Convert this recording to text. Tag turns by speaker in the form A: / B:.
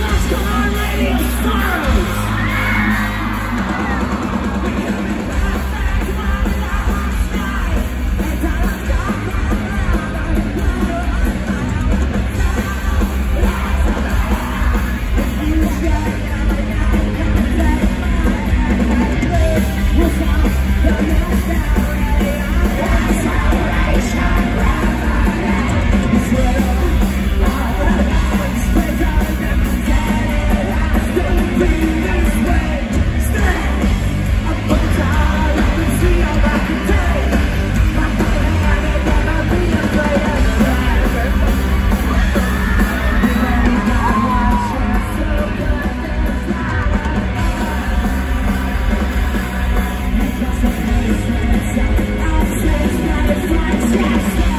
A: Come on, ladies, first! Please.